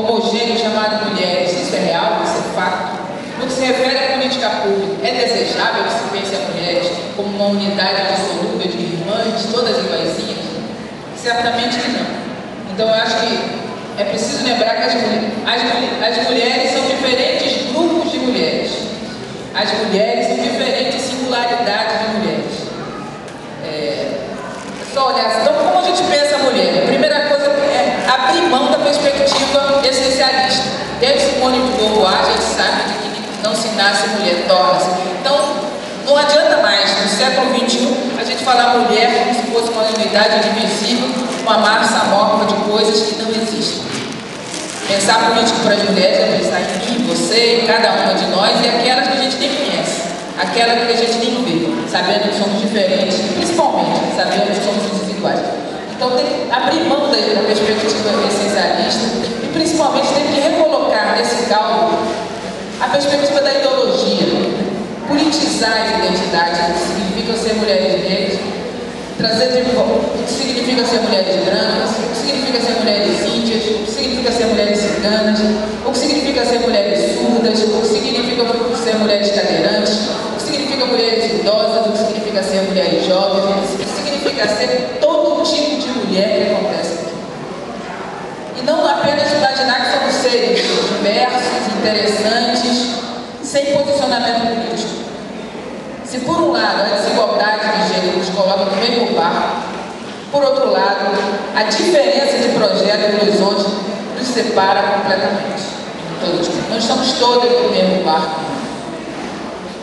homogêneo chamado mulheres, isso é real, isso é fato? No que se refere à política pública, é desejável que se pense a mulheres como uma unidade absoluta de irmãs, todas iguaizinhas? Certamente que não. Então eu acho que é preciso lembrar que as, as, as mulheres são diferentes grupos de mulheres. As mulheres são diferentes singularidades de mulheres. É, só olhar, então como a gente pensa a mulher? É abrir mão da perspectiva essencialista. Desde Simone de Beauvoir, a gente sabe que não se nasce mulher, torna-se. Então, não adianta mais, no século XXI, a gente falar mulher como se fosse uma unidade divisível, uma massa amorfa de coisas que não existem. Pensar político para as mulheres é pensar em mim, você, cada uma de nós e aquelas que a gente nem conhece, aquelas que a gente nem vê, sabendo que somos diferentes, principalmente sabendo que somos. Então tem que abrir mão da, perspectiva essencialista e principalmente tem que recolocar nesse cálculo a perspectiva da ideologia, politizar a identidade, o que significa ser mulheres negras, trazer de volta o que significa ser mulheres brancas, o que significa ser mulheres índias, o que significa ser mulheres ciganas, o que significa ser mulheres surdas, o que significa ser mulheres cadeirantes, o que significa mulheres idosas, o que significa ser mulheres jovens, o que significa ser de mulher que acontece aqui. E não apenas imaginar que somos seres diversos, interessantes, sem posicionamento político. Se por um lado a desigualdade de gênero nos coloca no mesmo barco, por outro lado, a diferença de projeto e horizonte nos separa completamente. Todos. Nós estamos todos no mesmo barco.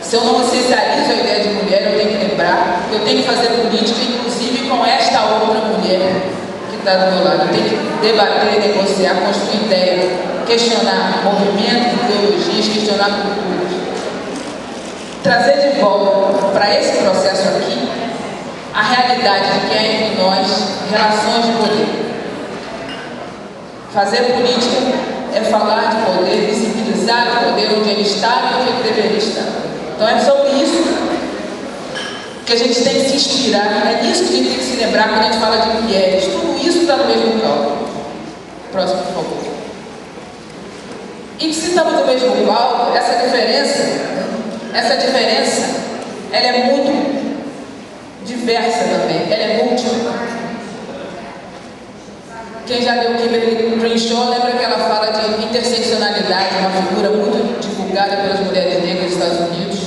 Se eu não essencializo a ideia de mulher, eu tenho que lembrar que eu tenho que fazer política, inclusive com esta outra mulher que está do meu lado. Eu tenho que debater, negociar, construir ideias, questionar movimentos, ideologias, questionar culturas. Trazer de volta para esse processo aqui a realidade de que há entre nós relações de poder. Fazer política é falar de poder, visibilizar o poder onde ele está e onde ele deveria estar. Então é sobre isso que a gente tem que se inspirar, é nisso que a gente tem que se lembrar quando a gente fala de mulheres. Tudo isso está no mesmo cálculo. Próximo, por favor. E se estamos no mesmo palco, essa diferença, essa diferença, ela é muito diversa também, ela é múltipla. Quem já leu Kimberly Crenshaw lembra que ela fala de interseccionalidade, uma figura muito divulgada pelas mulheres negras dos Estados Unidos,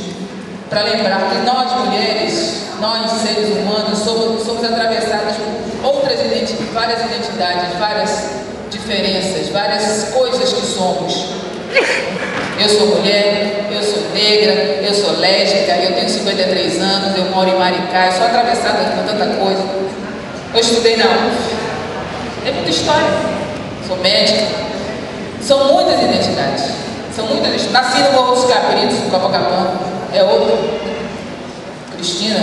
para lembrar que nós mulheres, nós seres humanos, somos, somos atravessadas por outras identidades, várias identidades, várias diferenças, várias coisas que somos. Eu sou mulher, eu sou negra, eu sou lésbica, eu tenho 53 anos, eu moro em Maricá, eu sou atravessada por tanta coisa. Eu estudei na UF, tem muita história. Sou médica. São muitas identidades. São muitas. Nasci no Morro dos Capritos, em Copacabana, é outra. Cristina,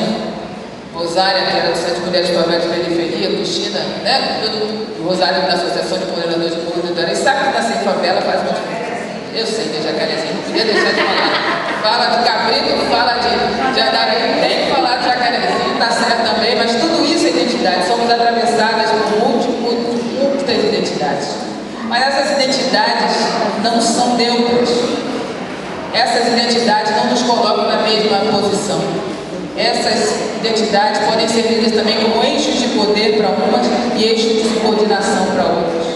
Rosária, que era do Centro de Mulheres Favelas de Periferia, Cristina, né? Eu, Rosário da Associação de Moderadores de Povo do Sabe que nascer em favela faz uma diferença. Eu sei que é jacarezinho, não podia deixar de falar. Fala de cabrito, fala de, de Andaraí, tem que falar de jacarezinho, tá certo também, mas tudo isso é identidade. Somos atravessadas por múltiplas, muitas identidades. Mas essas identidades não são neutras. Essas identidades não nos colocam na mesma posição. Essas identidades podem ser vistas também como eixos de poder para umas e eixos de subordinação para outras.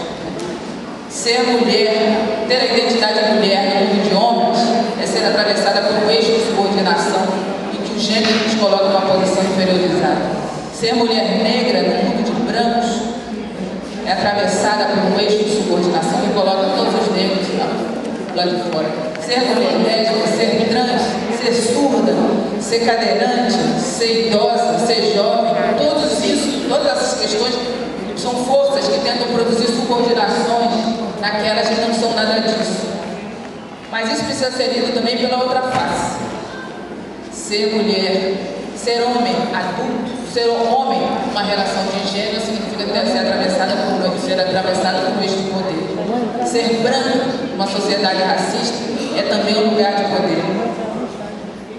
Ser mulher, ter a identidade de mulher no mundo de homens, é ser atravessada por um eixo de subordinação e que o gênero nos coloca numa posição inferiorizada. Ser mulher negra no mundo de brancos é atravessada por um eixo de subordinação que coloca todos os negros lá, lá de fora. Ser mulher lésbica, ser trans, ser surda, ser cadeirante, ser idosa, ser jovem, todos isso, todas essas questões são forças que tentam produzir subordinações naquelas que não são nada disso. Mas isso precisa ser lido também pela outra face. Ser mulher, ser homem adulto, ser homem, uma relação de gênero significa ser atravessada por ser atravessada por de poder. Ser branco, uma sociedade racista, é também um lugar de poder.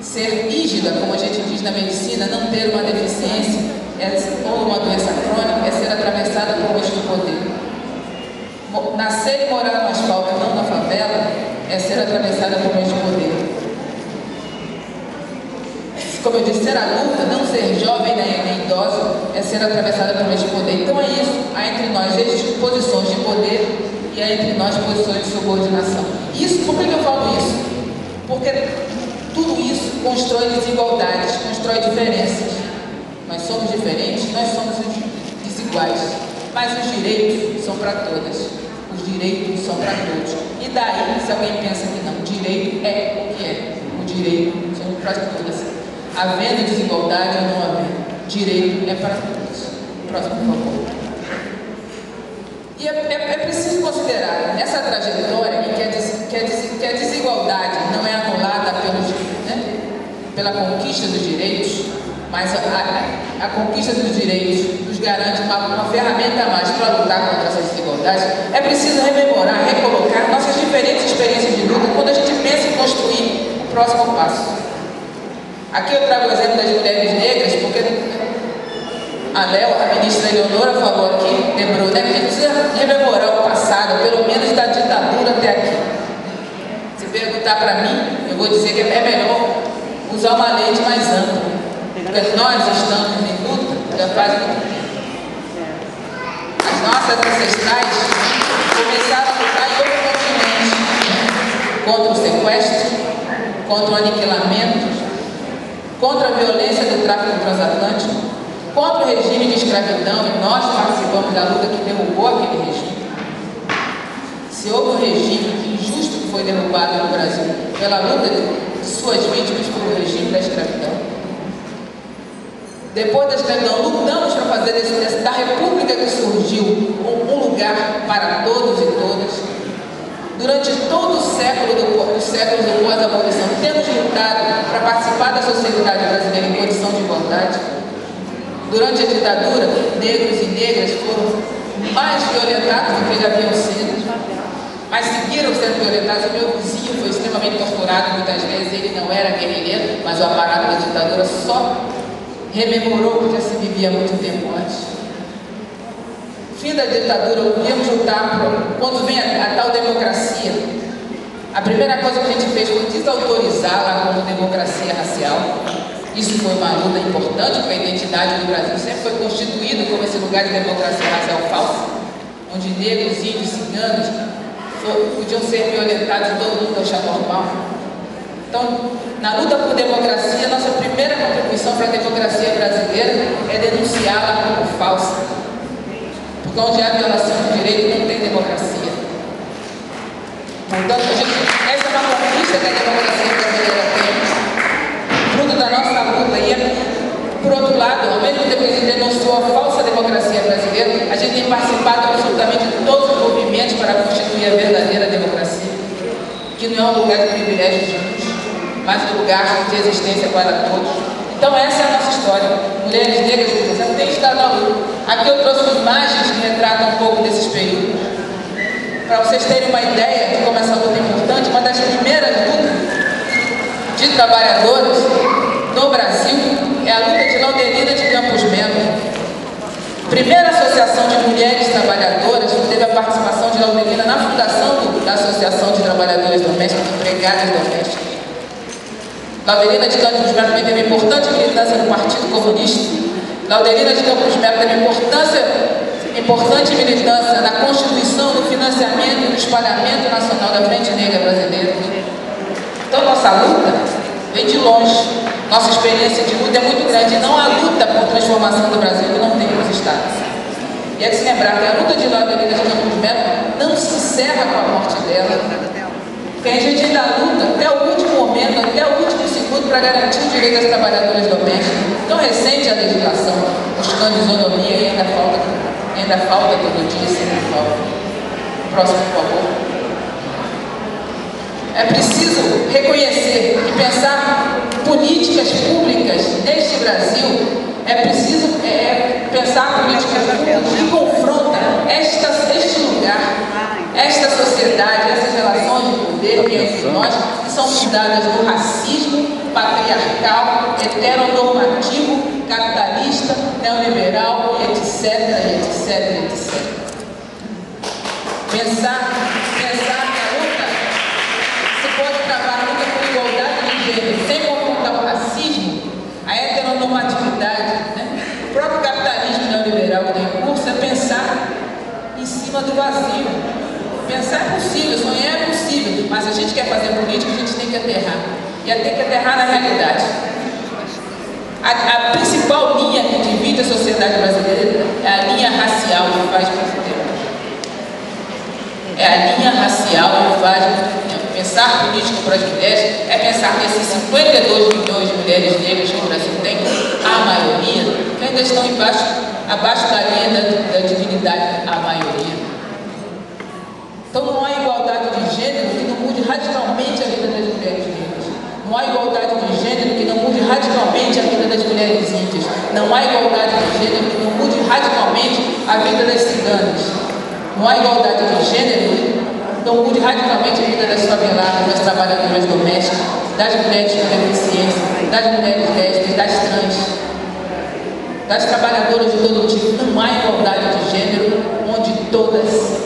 ser rígida, como a gente diz na medicina, não ter uma deficiência é, ou uma doença crônica, é ser atravessada por eixo do poder. Nascer e morar no asfalto, não na favela, é ser atravessada por eixo do poder. Como eu disse, ser adulta, não ser jovem nem, nem idosa, é ser atravessada por eixo do poder. Então é isso, há entre nós posições de poder e há entre nós posições de subordinação. Isso, por que eu falo isso? Porque tudo isso constrói desigualdades, constrói diferenças. Nós somos diferentes, nós somos desiguais. Mas os direitos são para todas. Os direitos são para todos. E daí, se alguém pensa que não, direito é o que é. O direito são para todas. Havendo desigualdade ou não havendo, direito é para todos. Próximo, por favor. E é, é, é considerar essa trajetória que a, que, a, que a desigualdade não é anulada pelos, né, pela conquista dos direitos, mas a, a, a, conquista dos direitos nos garante uma, uma ferramenta a mais para lutar contra essas desigualdades, é preciso rememorar, recolocar nossas diferentes experiências de luta quando a gente pensa em construir o próximo passo. Aqui eu trago o exemplo das mulheres negras, porque a Léo, a ministra Eleonora falou aqui, lembrou, né, que a gente precisa rememorar o passado, pelo menos da ditadura até aqui. Se perguntar para mim, eu vou dizer que é melhor usar uma lente mais ampla, porque nós estamos em luta já faz muito tempo. As nossas ancestrais começaram a lutar em outro continente contra o sequestro, contra o aniquilamento, contra a violência do tráfico transatlântico, contra o regime de escravidão e nós participamos da luta que derrubou aquele regime. Se houve um regime injusto que foi derrubado no Brasil pela luta de suas vítimas pelo regime da escravidão. Depois da escravidão, lutamos para fazer desse, da república que surgiu um, lugar para todos e todas. Durante todo o século do, dos séculos do pós-abolição, temos lutado para participar da sociedade brasileira em condição de igualdade. Durante a ditadura, negros e negras foram mais violentados do que já haviam sido, mas seguiram sendo violentados. O meu vizinho foi extremamente torturado muitas vezes, ele não era guerrilheiro, mas o aparato da ditadura só rememorou o que já se vivia muito tempo antes. Fim da ditadura, podíamos lutar por, quando vem a, a tal democracia. A primeira coisa que a gente fez foi desautorizá-la como democracia racial. Isso foi uma luta importante, porque a identidade do Brasil sempre foi constituída como esse lugar de democracia racial falsa, onde negros, índios, ciganos podiam ser violentados e todo mundo achar normal. Então, na luta por democracia, nossa primeira contribuição para a democracia brasileira é denunciá-la como falsa. Porque onde há violação do direito não tem democracia. Portanto, gente, essa é uma conquista que a democracia brasileira tem fruto da nossa luta. E, por outro lado, ao mesmo tempo que a gente denunciou a falsa democracia brasileira, a gente tem participado absolutamente de todos os movimentos para constituir a verdadeira democracia, que não é um lugar de privilégios uns, mas um lugar de existência para todos. Então essa é a nossa história. Mulheres negras, por exemplo, têm estado na luta. Aqui eu trouxe imagens que retratam um pouco desses períodos. Para vocês terem uma ideia de como essa luta é importante, uma das primeiras lutas de trabalhadores no Brasil é a luta de Laudelina de Campos Melo. Primeira associação de mulheres trabalhadoras teve a participação de Laudelina na fundação da Associação de Trabalhadores Domésticos, Empregadas Domésticas. Laudelina de Campos Melo também teve importante militância no Partido Comunista. Laudelina de Campos Melo teve importância, importante militância na constituição, no financiamento e no espalhamento nacional da Frente Negra Brasileira. Então, nossa luta vem de longe. Nossa experiência de luta é muito grande. E não há luta por transformação do Brasil que não tem nos estados. E é de se lembrar que a luta de Laura de Campos Melo não se encerra com a morte dela. A gente ainda luta até o último momento, até o último segundo para garantir o direito das trabalhadoras domésticas. Tão recente a legislação, buscando isonomia e ainda falta, ainda falta todo dia, sempre falta. Próximo, por favor. É preciso reconhecer e pensar políticas públicas neste Brasil. É preciso é, pensar políticas públicas que confrontam esta, este lugar, esta sociedade, essas relações de poder que é entre nós, que são fundadas no racismo patriarcal, heteronormativo, capitalista, neoliberal, etc, etc, etc. Pensar que a luta se pode travar a luta por gênero sem confrontar o racismo, a heteronormatividade, né? o próprio capitalismo neoliberal que tem curso é pensar em cima do vazio. Pensar é possível, sonhar é possível, mas a gente quer fazer política, a gente tem que aterrar. E tem que aterrar na realidade. A, a, principal linha que divide a sociedade brasileira é a linha racial que faz tempo. É a linha racial que faz pensar político para as mulheres, é pensar nesses 52 milhões de mulheres negras que o Brasil tem, a maioria, que ainda estão embaixo, abaixo da linha da, da dignidade, a maioria. Então não há igualdade de gênero que não mude radicalmente a vida das mulheres negras. Não há igualdade de gênero que não mude radicalmente a vida das mulheres índias. Não há igualdade de gênero que não mude radicalmente a vida das ciganas. Não há igualdade de gênero que não mude radicalmente a vida das faveladas, das trabalhadoras domésticas, das mulheres com deficiência, das mulheres lésbicas, das trans, das trabalhadoras de todo tipo. Não há igualdade de gênero onde todas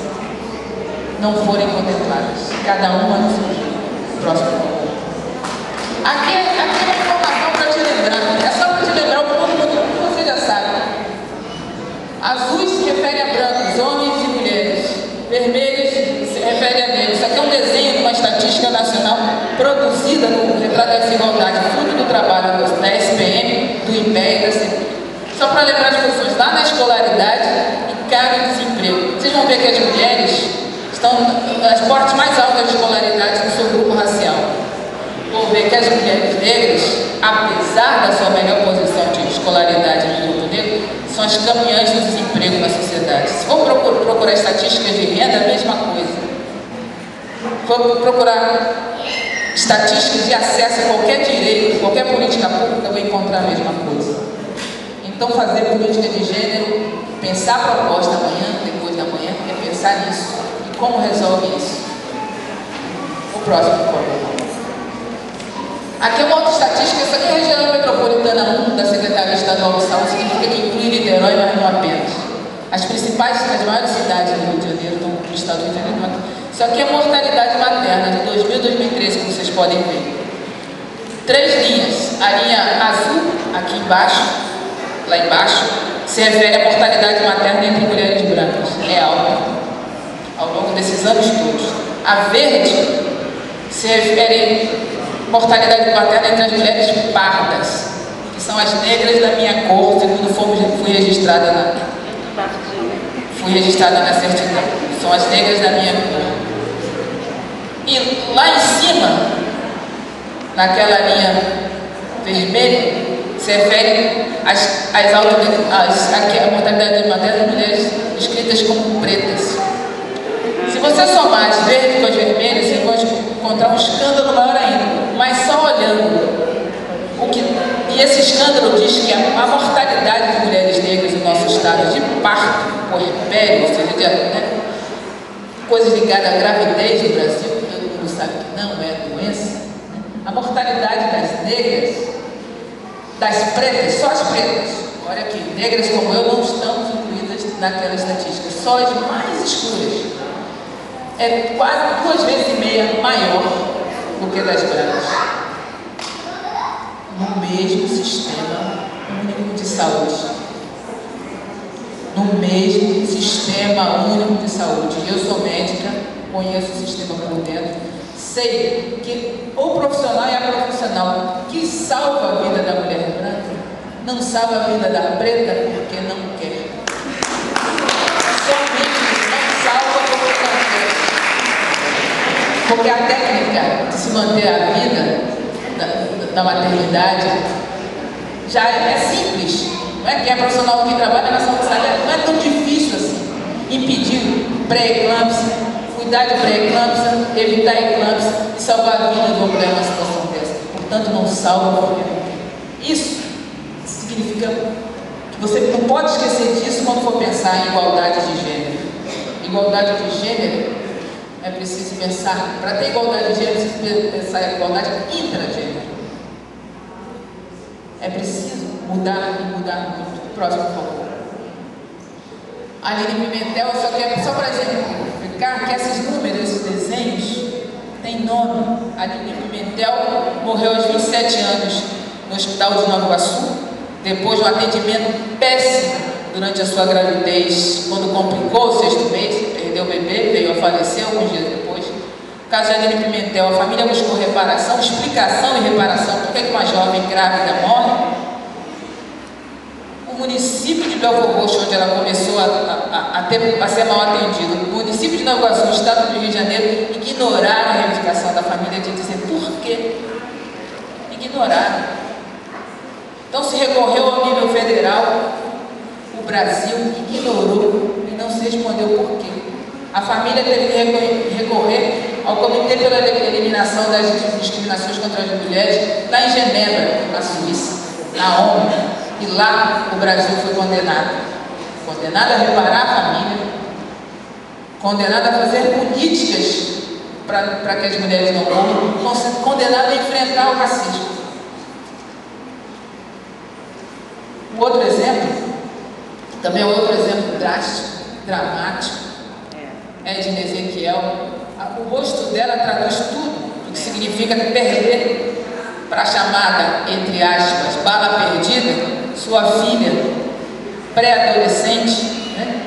não forem contempladas, cada uma no seu próximo. Aqui, é, aqui é uma informação para te lembrar, é só para te lembrar o que você já sabe. Azuis se refere a brancos, estatística nacional produzida no Retrato da Desigualdade, fruto do trabalho da SPM, do IPE e da CP. Só para lembrar as pessoas, lá na escolaridade e carga de desemprego. Vocês vão ver que as mulheres estão as portas mais altas de escolaridade no seu grupo racial. Vou ver que as mulheres negras, apesar da sua melhor posição de escolaridade no grupo negro, são as caminhantes do desemprego na sociedade. Se for procurar, procurar estatísticas de renda, é a mesma coisa. For procurar estatísticas de acesso a qualquer direito, qualquer política pública, vai encontrar a mesma coisa. Então, fazer política de gênero, pensar a proposta amanhã, depois da manhã, é pensar nisso. Como resolve isso? O próximo, favor. Aqui é uma outra estatística, isso aqui é a região metropolitana 1 da Secretaria Estadual de Saúde, significa que inclui Niterói, mas não apenas. As principais, as maiores cidades do Rio de Janeiro no estado do Rio de Janeiro. Isso aqui é mortalidade materna de 2000 a 2013, como vocês podem ver. Três linhas. A linha azul, aqui embaixo, lá embaixo, se refere à mortalidade materna entre mulheres brancas. É alta ao longo desses anos todos. A verde se refere à mortalidade materna entre as mulheres pardas, que são as negras da minha cor, segundo fui registrada na, fui registrada na certidão. São as negras da minha cor. E lá em cima, naquela linha vermelha, se refere às, às, às, à mortalidade materna das mulheres escritas como pretas. Se você somar as verdes com as vermelhas, você pode encontrar um escândalo maior ainda. Mas só olhando o que. E esse escândalo diz que a, mortalidade de mulheres negras no nosso estado de parto, puerpério, ou seja, de, né, coisas ligadas à gravidez no Brasil, todo mundo sabe que não é doença. Né? A mortalidade das negras, das pretas, só as pretas, olha aqui, negras como eu não estamos incluídas naquela estatística, só as mais escuras é quase duas vezes e meia maior do que das brancas. No mesmo sistema único de saúde. No mesmo sistema único de saúde. Eu sou médica, conheço o sistema por dentro, sei que o profissional e a profissional que salva a vida da mulher branca não salva a vida da preta porque não quer. Porque a técnica de se manter a vida da, da maternidade já é, é, simples. Não é? Quem é profissional que trabalha na saúde não é tão difícil assim. Impedir pré-eclâmpsia, cuidar de pré-eclâmpsia, evitar eclâmpsia e salvar a vida de uma mulher numa situação dessa. Portanto, não salva porque não tem. Isso significa que você não pode esquecer disso quando for pensar em igualdade de gênero. Igualdade de gênero é preciso pensar, para ter igualdade de gênero, é preciso pensar em igualdade intragênero. É preciso mudar e mudar muito. Próximo, por favor. Aline Pimentel, só, que, só para exemplificar que esses números, esses desenhos, têm nome. Aline Pimentel morreu aos 27 anos no Hospital de Nova Iguaçu, depois de um atendimento péssimo durante a sua gravidez, quando complicou o sexto mês, perdeu o bebê, veio a falecer alguns dias depois. O caso de Aline Pimentel, a família buscou reparação, explicação e reparação, por que uma jovem grávida morre? Município de Belfort Roxo, onde ela começou a, a, a, ter, a ser mal atendida, o município de Nova Iguaçu, o estado do Rio de Janeiro, ignoraram a reivindicação da família de dizer por quê? Ignoraram. Então se recorreu ao nível federal, o Brasil ignorou e não se respondeu por quê. A família teve que recorrer ao Comitê pela Eliminação das Discriminações contra as Mulheres, lá em Genebra, na Suíça, na ONU. E lá o Brasil foi condenado. Condenado a reparar a família, condenado a fazer políticas para que as mulheres não morram, condenado a enfrentar o racismo. Um outro exemplo, também é outro exemplo drástico, dramático, é de Ezequiel. O rosto dela traduz tudo o que significa perder para a chamada, entre aspas, bala perdida, sua filha, pré-adolescente, né,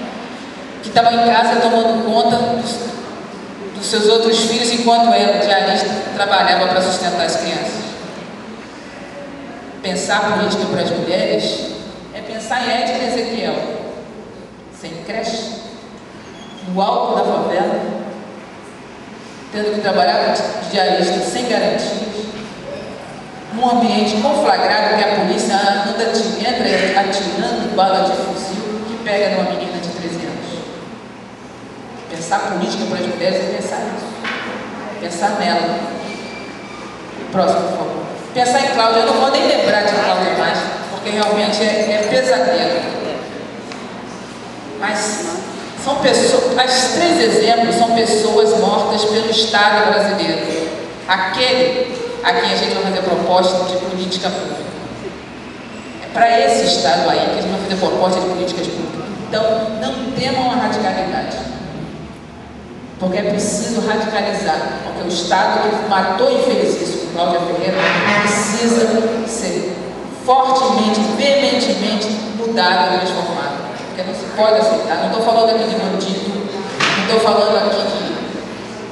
que estava em casa tomando conta dos, dos, seus outros filhos, enquanto ela, diarista, trabalhava para sustentar as crianças. Pensar política para as mulheres é pensar em Edna Ezequiel, sem creche, no alto da favela, tendo que trabalhar de diarista sem garantias, num ambiente conflagrado que a polícia anda, atirando bala de fuzil que pega numa menina de 13 anos. Pensar política para as mulheres é pensar nisso. Pensar nela. Próximo, por favor. Pensar em Cláudia. Eu não vou nem lembrar de Cláudia mais, porque realmente é, é pesadelo. Mas são pessoas, as três exemplos são pessoas mortas pelo Estado brasileiro. Aquele a quem a gente vai fazer proposta de política pública. É para esse Estado aí que a gente vai fazer proposta de políticas públicas. Então, não temam a radicalidade. Porque é preciso radicalizar. Porque o Estado que matou infelizes o Cláudia Ferreira precisa ser fortemente, veementemente mudado e transformado. Porque não se pode aceitar. Não estou falando aqui de bandido, não estou falando aqui de,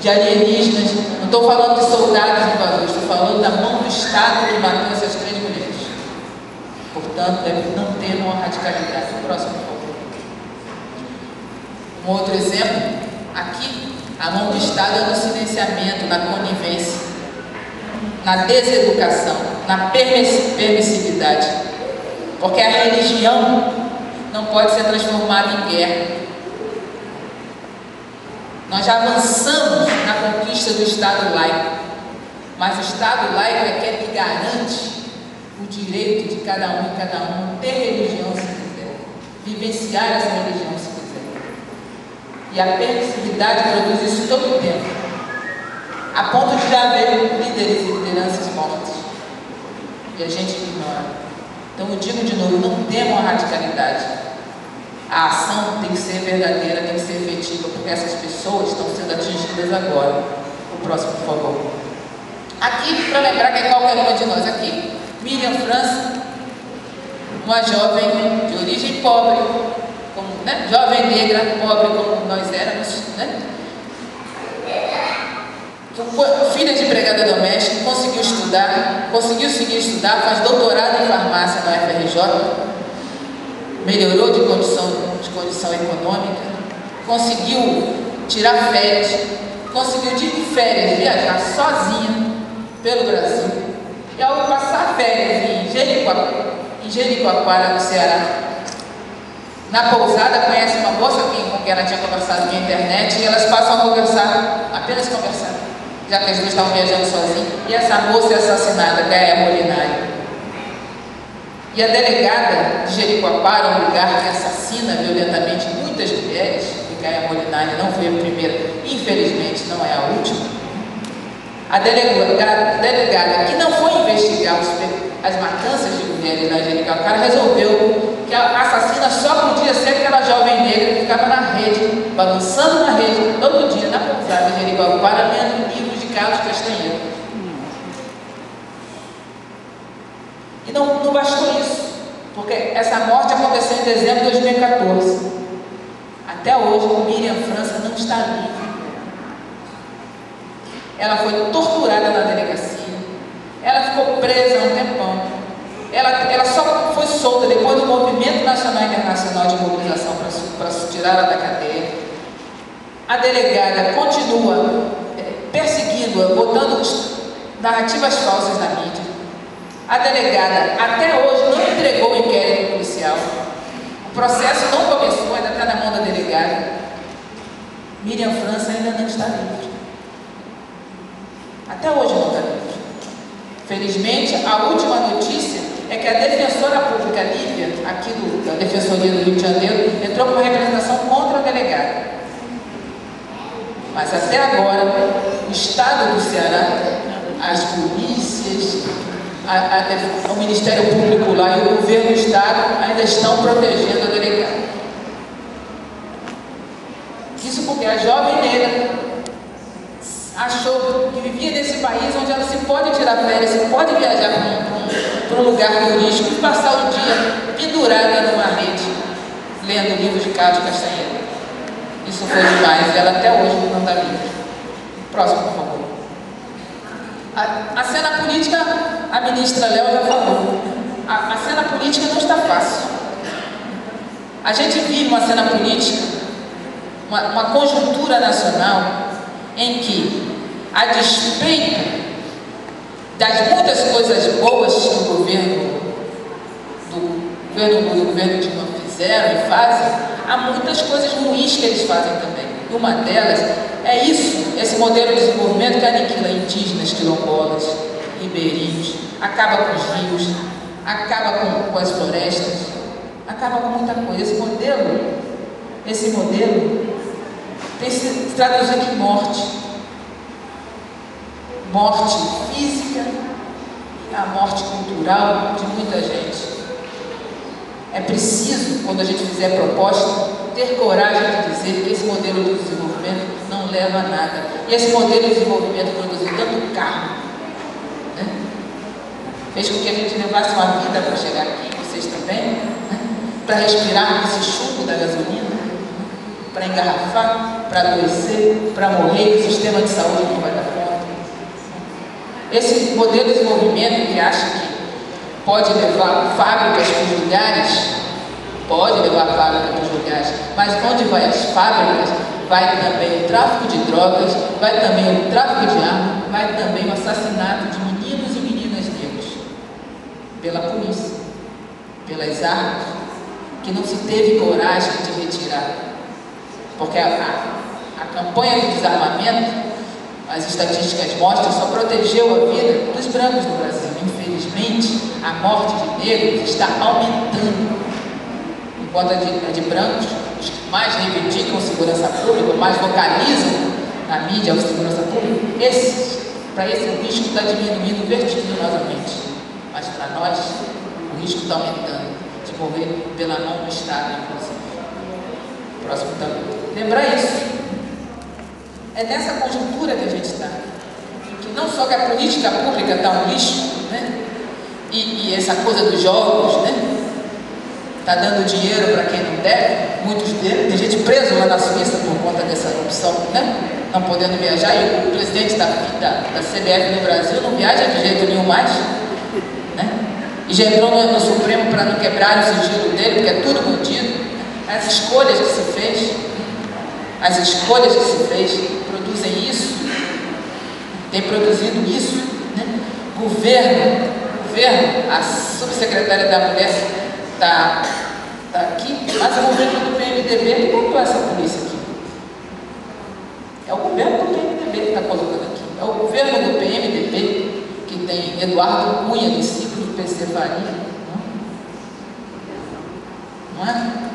de alienígenas, não estou falando de soldados invasores, estou falando da mão do Estado que matou essas três mulheres. Portanto, deve não ter uma radicalidade. Próximo, por. Um outro exemplo, aqui, a mão do Estado é no silenciamento, na conivência, na deseducação, na permissividade. Porque a religião não pode ser transformada em guerra. Nós já avançamos na conquista do Estado laico, mas o Estado laico é aquele que garante o direito de cada um e cada um ter religião se quiser, vivenciar essa religião se quiser. E a permissividade produz isso todo o tempo, a ponto de haver líderes e lideranças mortas. E a gente ignora. Então eu digo de novo, não temam a radicalidade. A ação tem que ser verdadeira, porque essas pessoas estão sendo atingidas agora. O próximo, por favor. Aqui, para lembrar que é qualquer uma de nós aqui. Miriam França, uma jovem de origem pobre, como, né? jovem negra, pobre como nós éramos, né? filha de empregada doméstica, conseguiu estudar, conseguiu seguir estudar, faz doutorado em farmácia na UFRJ, melhorou de condição, de condição econômica, conseguiu tirar férias, conseguiu de férias viajar sozinha pelo Brasil. E ao passar férias em Jericoacoara, em Jericoacoara no Ceará, na pousada conhece uma moça com quem ela tinha conversado via internet e elas passam a conversar, apenas conversar, já que as duas estavam viajando sozinhas. E essa moça é assassinada, Gaia Molinari. E a delegada de Jericoacoara, um lugar que assassina violentamente muitas mulheres, Gaia Molinari não foi a primeira, infelizmente não é a última, a delegada, delegada que não foi investigar os, as matanças de mulheres, Jericó. O cara resolveu que a assassina só podia ser aquela jovem negra que ficava na rede, balançando na rede, todo dia, na pousada de Jericó, para lendo livros de Carlos Castanheira. E não, não bastou isso, porque essa morte aconteceu em dezembro de 2014. Até hoje, Miriam França não está livre. Ela foi torturada na delegacia. Ela ficou presa um tempão. Ela, ela só foi solta depois do movimento nacional e internacional de mobilização para tirá-la da cadeia. A delegada continua é, perseguindo-a, botando narrativas falsas na mídia. A delegada até hoje não entregou o inquérito policial. O processo não começou, ainda na mão da delegada. Miriam França ainda não está livre. Até hoje não está livre. Felizmente, a última notícia é que a defensora pública Lívia, aqui do, da Defensoria do Rio de Janeiro, entrou com uma representação contra a delegada. Mas até agora, o Estado do Ceará, as polícias, a, a, o Ministério Público lá e o governo do Estado ainda estão protegendo a delegada. Isso porque a jovem negra achou que vivia nesse país onde ela se pode tirar férias, se pode viajar para um, lugar turístico e passar o dia pendurada numa rede, lendo livros de Carlos Castanheira. Isso foi demais, ela até hoje não está livre. Próximo, por favor. A, a, cena política, a ministra Léo já falou. A, a cena política não está fácil. A gente vive uma cena política, uma, uma conjuntura nacional em que, a despeito das muitas coisas boas que o governo do governo, do governo Dilma fizeram e fazem, há muitas coisas ruins que eles fazem também. E uma delas é isso, esse modelo de desenvolvimento que aniquila indígenas, quilombolas, ribeirinhos, acaba com os rios, acaba com, com as florestas, acaba com muita coisa. Esse modelo, esse modelo tem se traduzido em morte. Morte física a morte cultural de muita gente. É preciso, quando a gente fizer proposta, ter coragem de dizer que esse modelo de desenvolvimento não leva a nada. E esse modelo de desenvolvimento produziu tanto carro, né? fez com que a gente levasse uma vida para chegar aqui, vocês também, né? para respirar esse chumbo da gasolina para engarrafar, para adoecer, para morrer, o sistema de saúde não vai dar conta. Esse modelo de desenvolvimento que acha que pode levar fábricas para os lugares, pode levar fábricas para os lugares, mas onde vai as fábricas, vai também o tráfico de drogas, vai também o tráfico de armas, vai também o assassinato de meninos e meninas negros pela polícia, pelas armas, que não se teve coragem de retirar porque a, a, a campanha de desarmamento, as estatísticas mostram, só protegeu a vida dos brancos no Brasil. Infelizmente, a morte de negros está aumentando. Enquanto a de, a de brancos, os que mais reivindicam segurança pública, mais vocalizam na mídia a segurança pública, esses, para esse o risco está diminuindo vertiginosamente. Mas para nós, o risco está aumentando de morrer pela mão do Estado, inclusive. Próximo também. Lembrar isso. É nessa conjuntura que a gente está. Que não só que a política pública está um lixo, né? E, e, essa coisa dos jogos, né? Está dando dinheiro para quem não deve, muitos deles. Tem gente preso lá na Suíça por conta dessa opção, né? Não podendo viajar. E o presidente da, da, da CBF no Brasil não viaja de jeito nenhum mais. Né? E já entrou no, no Supremo para não quebrar o sigilo dele, porque é tudo bandido. As escolhas que se fez as escolhas que se fez produzem isso, tem produzido isso. Né? Governo, governo, a subsecretária da Mulher está tá aqui, mas o governo do PMDB que botou essa polícia aqui. É o governo do PMDB que está colocando aqui. É o governo do PMDB que tem Eduardo Cunha, discípulo do PC Faria. Não é?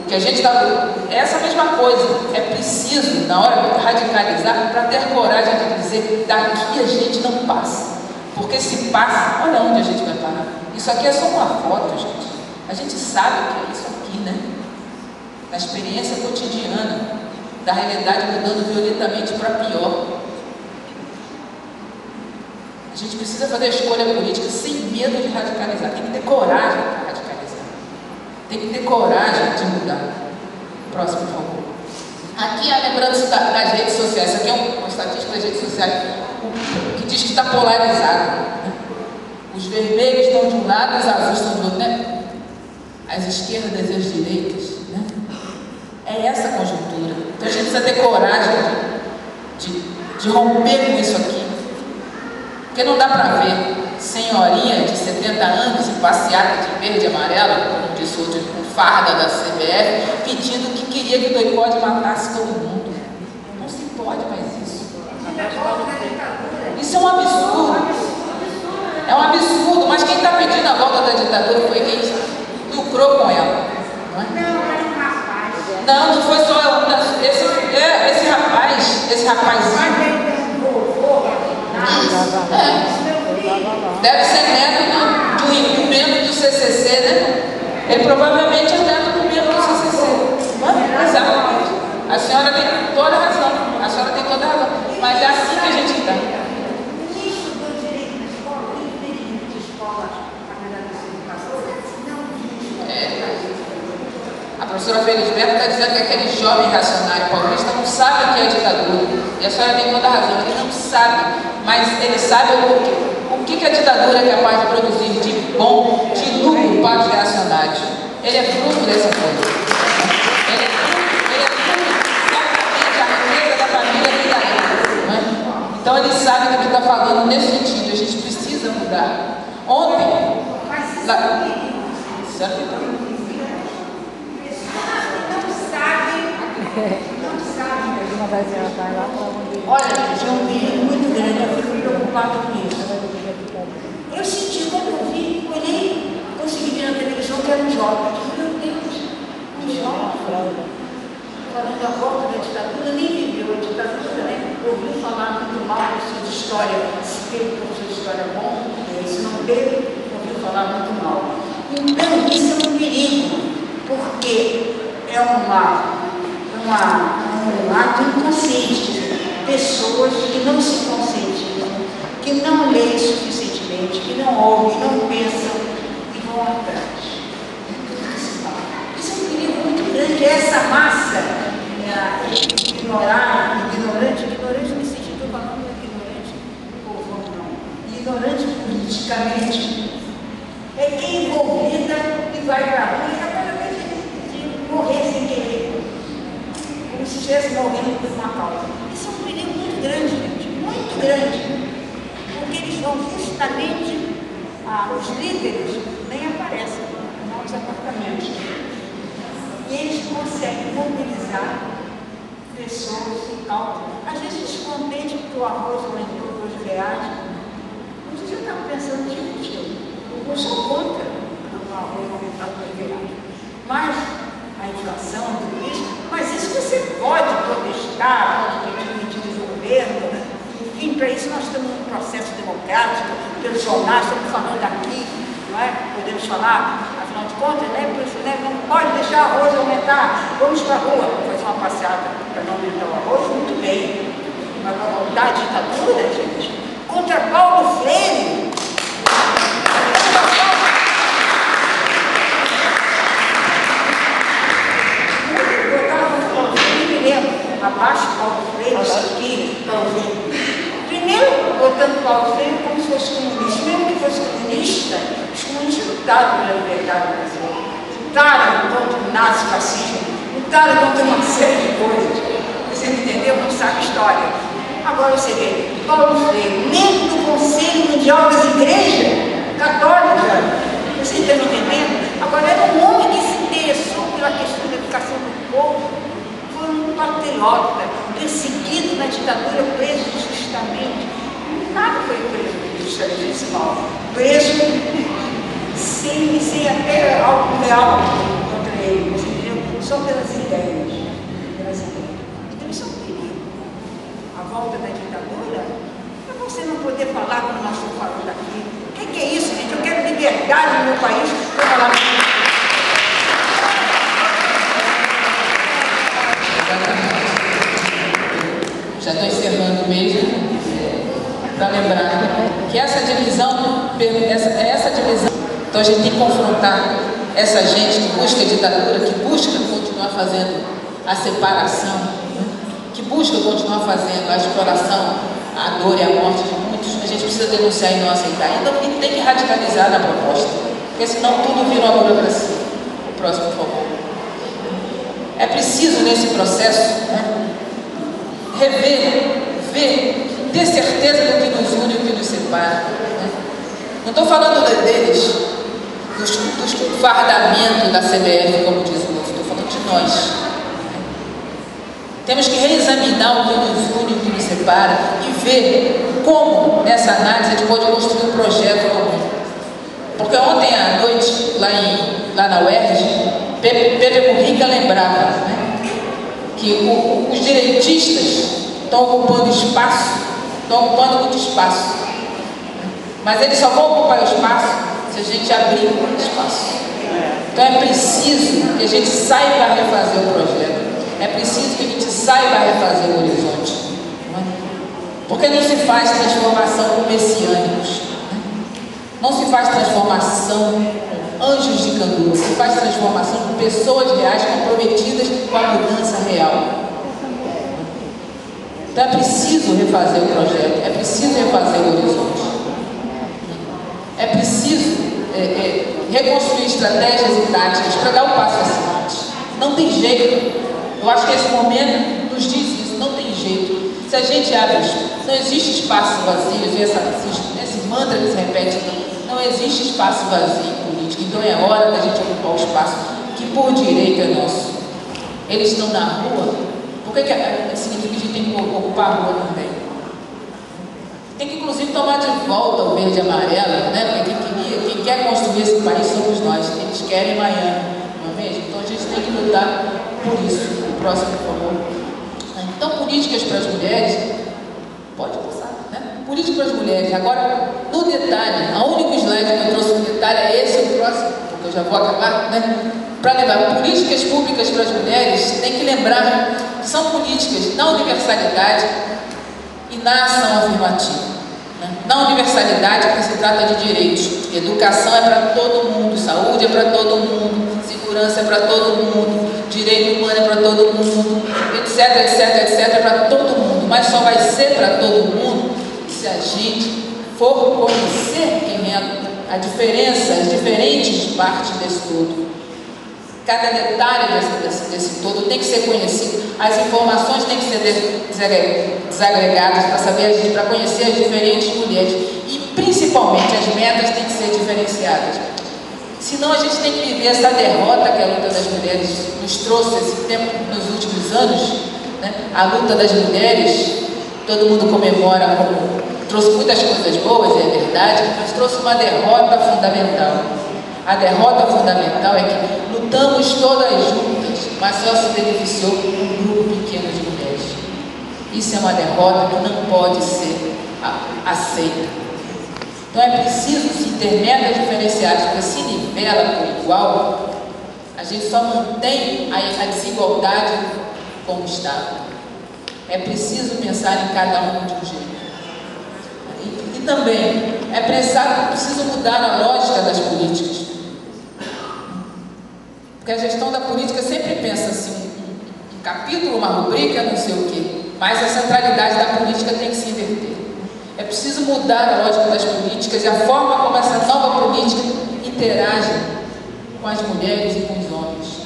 O que a gente está. Essa mesma coisa. É preciso, na hora de radicalizar, para ter coragem de dizer: daqui a gente não passa. Porque se passa, olha onde a gente vai parar. Isso aqui é só uma foto, gente. A gente sabe o que é isso aqui, né? Na experiência cotidiana, da realidade mudando violentamente para pior. A gente precisa fazer a escolha política sem medo de radicalizar. Tem que ter coragem. Tem que ter coragem de mudar. Próximo, por favor. Aqui a lembrança das redes sociais. Isso aqui é uma estatística das redes sociais que diz que está polarizado. Né? Os vermelhos estão de um lado, os azuis estão do outro. Né? As esquerdas e as direitas. Né? É essa a conjuntura. Então a gente precisa ter coragem de, de, de romper com isso aqui. Porque não dá para ver senhorinha de 70 anos em passeata de verde e amarelo, como disse outro, com farda da CBF, pedindo que queria que o doicode matasse todo mundo. Não se pode mais isso. Isso é um absurdo. É um absurdo, mas quem está pedindo a volta da ditadura foi quem lucrou com ela. Não, é? não, não foi só esse, é, esse rapaz, esse rapazinho. É. Deve ser neto do, do membro do CCC, né? Ele provavelmente é neto do membro do CCC. É? Exatamente. A senhora tem toda a razão. A senhora tem toda a razão. Mas é assim que a gente está. É. A professora Felisberto está dizendo que aquele jovem racionário paulista não sabe o que é ditadura. E a senhora tem toda a razão. Ele não sabe, mas ele sabe o que, o que a ditadura é capaz de produzir de bom, de lucro para os reacionários. Ele é fruto dessa coisa. Ele é fruto, ele é fruto exatamente a riqueza da família que daí. É? Então ele sabe do que está falando nesse sentido. A gente precisa mudar. Ontem. Mas lá, certo? Não sabe. Não sabe. Olha, gente, é um perigo muito grande. Eu fico preocupado com isso. Eu senti quando eu vi, olhei consegui ver na televisão que era um jovem. Meu Deus, um jovem. Falando a volta da ditadura, nem viveu a ditadura, né? Ouviu falar muito mal da sua história, se teve com sua história bom, se não teve, ouviu falar muito mal. Então, isso é um perigo, porque é uma, uma, um ato inconsciente. Pessoas que não se conscientizam, que não leem suficientemente, que não ouvem, não pensam, vão atrás. Isso é um perigo muito grande, essa massa é, ignorar, ignorante, ignorante nesse sentido, falando ignorante povão não, ignorante politicamente, é envolvida e vai para a rua e capaz de morrer sem querer, como se estivesse morrendo por uma causa. Isso é um perigo muito grande, gente, muito grande, porque eles vão justamente, ah, os líderes, nem aparecem nos apartamentos. E eles conseguem mobilizar pessoas em alta. Às vezes descontente porque o arroz aumentou dois reais. Você já estava pensando, tipo, eu sou contra o arroz aumentar dois reais. Mas a inflação, tudo isso, mas isso você pode protestar, pode pedir medidas governo. Enfim, para isso nós estamos num processo democrático, pelos jornais, estamos falando aqui não é? Podemos falar, afinal de contas, né? né? não pode deixar o arroz aumentar, vamos para a rua, fazer uma passeada para não aumentar o arroz, muito bem. Mas para voltar a ditadura, gente, contra Paulo Freire. Abaixo Paulo Freire, aqui, Paulo Freire. Primeiro, botando Paulo Freire como se fosse comunista, mesmo que fosse comunista, comunistas lutaram pela liberdade do Brasil, lutaram contra o nazifascismo, lutaram contra uma série de coisas. Você entendeu? Não sabe história. Agora você vê, Paulo Freire, membro do Conselho Mundial das Igrejas Católicas, você está me entendendo? Agora era um homem que se interessou pela questão da educação do povo, foi um patriota, perseguido na ditadura, foi preso injustamente, preso sem, sem até algo real contra ele, entendeu? Só pelas ideias. Pelas ideias. Então isso é um perigo. A volta da ditadura é você não poder falar como nós estamos falando aqui, O que, que, é isso, gente? Eu quero liberdade no meu país. Vou falar Já estou encerrando mesmo, para lembrar que essa divisão, essa, essa divisão, então a gente tem que confrontar essa gente que busca ditadura, que busca continuar fazendo a separação, né? que busca continuar fazendo a exploração, a dor e a morte de muitos, a gente precisa denunciar e não aceitar. Então tem que radicalizar na proposta, porque senão tudo vira uma burocracia. O próximo, por favor. É preciso nesse processo né, rever, ver, ter certeza do que nos une e do que nos separa. Né? Não estou falando deles, dos, dos fardamentos da CBF, como diz o outro, estou falando de nós. Temos que reexaminar o que nos une, o que nos separa e ver como, nessa análise, a gente pode construir um projeto comum. Porque ontem à noite, lá, em, lá na UERJ, Pepe, Pepe lembrava né, que o, os direitistas estão ocupando espaço, estão ocupando muito espaço. Mas eles só vão ocupar o espaço se a gente abrir espaço. Então é preciso que a gente saiba refazer o projeto. É preciso que a gente saiba refazer o horizonte. Porque não se faz transformação com messiânicos. Não se faz transformação com anjos de candor. Se faz transformação com pessoas reais comprometidas com a mudança real. Então é preciso refazer o projeto. É preciso refazer o horizonte. É preciso é, é, reconstruir estratégias e táticas para dar o um passo seguinte. Não tem jeito. Eu acho que esse momento nos diz isso, não tem jeito. Se a gente abre, não existe espaço vazio, essa, esse, esse mantra que se repete, não, não existe espaço vazio em política. Então é hora da gente ocupar o espaço que por direito é nosso. Eles estão na rua, por que, que é, significa que a gente tem que ocupar a rua também? Tem que inclusive tomar de volta o verde e amarelo, né? Porque quem, quem quer construir esse país somos nós, eles querem Miami, não é mesmo? Então a gente tem que lutar por isso. O próximo, por favor. Então, políticas para as mulheres, pode passar, né? Políticas para as mulheres. Agora, no detalhe, a único slide que eu trouxe no detalhe é esse, o próximo, porque eu já vou acabar, né? Para lembrar, políticas públicas para as mulheres, tem que lembrar são políticas na universalidade e na ação afirmativa. Né? Na universalidade, porque se trata de direitos. Educação é para todo mundo, saúde é para todo mundo, segurança é para todo mundo, direito humano é para todo mundo, etc, etc, etc, é para todo mundo. Mas só vai ser para todo mundo se a gente for conhecer quem é a diferença, as diferentes partes desse todo. Cada detalhe desse, desse, desse, todo tem que ser conhecido, as informações têm que ser desagregadas para saber, para conhecer as diferentes mulheres e principalmente as metas têm que ser diferenciadas. Senão a gente tem que viver essa derrota que a luta das mulheres nos trouxe esse tempo nos últimos anos, né? a luta das mulheres, todo mundo comemora como trouxe muitas coisas boas, é verdade, mas trouxe uma derrota fundamental. A derrota fundamental é que lutamos todas juntas, mas só se beneficiou um grupo pequeno de mulheres. Isso é uma derrota que não pode ser aceita. Então é preciso se ter metas diferenciadas, porque se nivela por igual, a gente só mantém a, a desigualdade como está. É preciso pensar em cada um de um jeito. E, e também é preciso mudar a lógica das políticas. A gestão da política sempre pensa assim, um, capítulo, uma rubrica, não sei o quê. Mas a centralidade da política tem que se inverter. É preciso mudar a lógica das políticas e a forma como essa nova política interage com as mulheres e com os homens.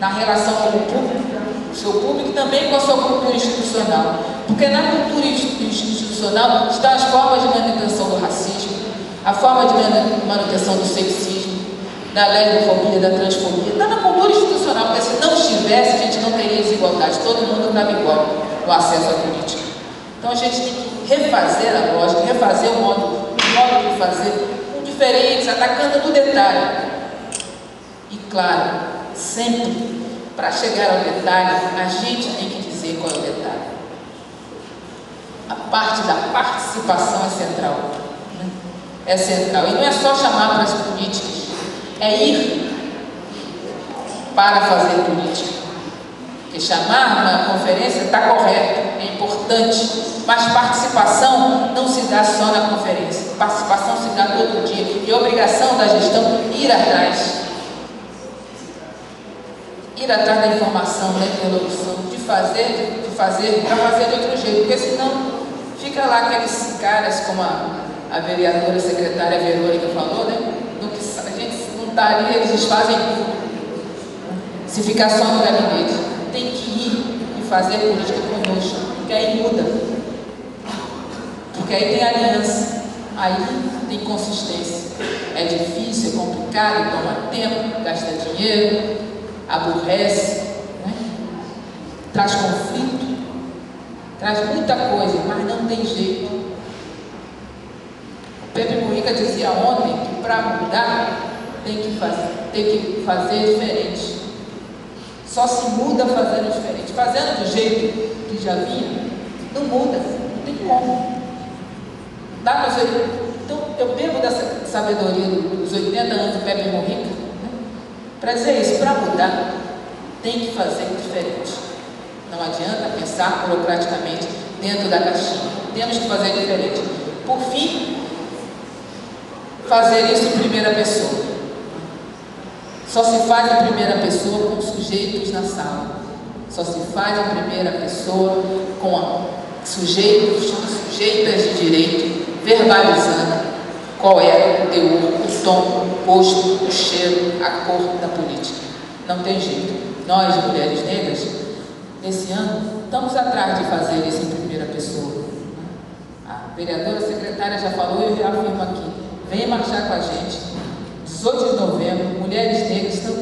Na relação com o público, o seu público também com a sua cultura institucional. Porque na cultura institucional estão as formas de manutenção do racismo, a forma de manutenção do sexismo, da lesbofobia, da transfobia. Está na cultura institucional, porque se não estivesse, a gente não teria desigualdade. Todo mundo estava igual no acesso à política. Então a gente tem que refazer a lógica, refazer o modo, o modo de fazer, com diferentes, atacando no detalhe. E claro, sempre, para chegar ao detalhe, a gente tem que dizer qual é o detalhe. A parte da participação é central. Né? é central. E não é só chamar para as políticas, é ir para fazer política. Porque chamar na conferência está correto, é importante, mas participação não se dá só na conferência, participação se dá todo dia. E a obrigação da gestão ir atrás. Ir atrás da informação, da interlocução, de fazer, de fazer, para fazer de outro jeito, porque senão fica lá aqueles caras, como a, a vereadora secretária Verônica falou, né? No que a ali, eles fazem se ficar só no gabinete. Tem que ir e fazer política conosco, porque aí muda. Porque aí tem aliança, aí tem consistência. É difícil, é complicado, toma tempo, gasta dinheiro, aborrece, né? traz conflito, traz muita coisa, mas não tem jeito. Pepe Mujica dizia ontem que para mudar tem que fazer, tem que fazer diferente. Só se muda fazendo diferente. Fazendo do jeito que já vinha, não muda, não tem como. Dá para ser. Então, eu bebo dessa sabedoria dos 80 anos do Pepe Morrica, né? para dizer isso, para mudar, tem que fazer diferente. Não adianta pensar burocraticamente dentro da caixinha. Temos que fazer diferente. Por fim, fazer isso em primeira pessoa. Só se faz em primeira pessoa com sujeitos na sala. Só se faz em primeira pessoa com sujeitos sujeitas de direito, verbalizando qual é o teor, o tom, o gosto, o cheiro, a cor da política. Não tem jeito. Nós, mulheres negras, nesse ano, estamos atrás de fazer isso em primeira pessoa. A vereadora secretária já falou e eu reafirmo aqui. Venha marchar com a gente 18 de novembro, mulheres negras estão,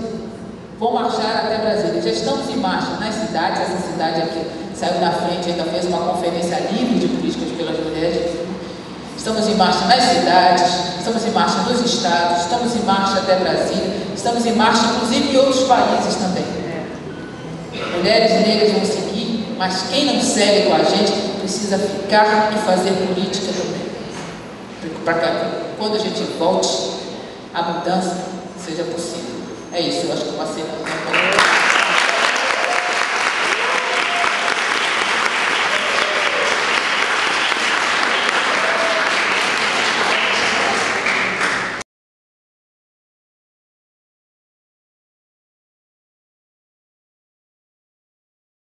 vão marchar até Brasília. Já estamos em marcha nas cidades, essa cidade aqui saiu na frente, ainda fez uma conferência livre de políticas pelas mulheres. Estamos em marcha nas cidades, estamos em marcha nos estados, estamos em marcha até Brasília, estamos em marcha inclusive em outros países também. Mulheres negras vão seguir, mas quem não segue com a gente precisa ficar e fazer política também. Para quando a gente volte a mudança seja possível. É isso, eu acho que eu passei muito tempo.